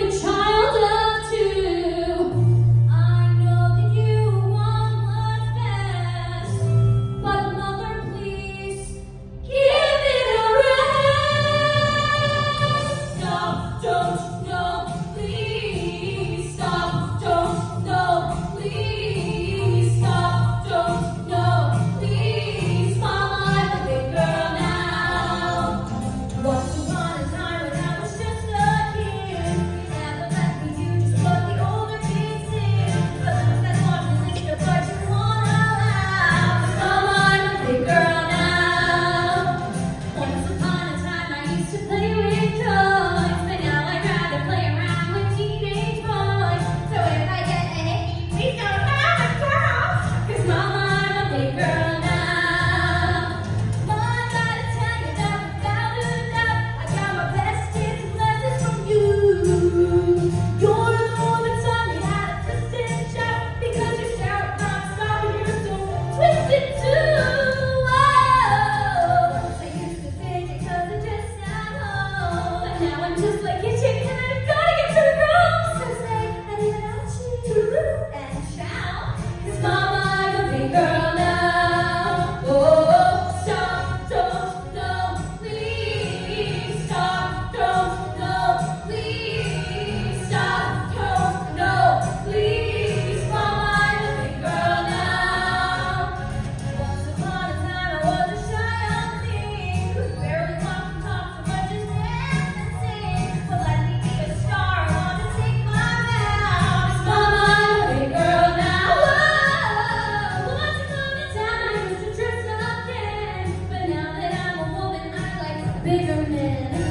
can try. just like. bigger man.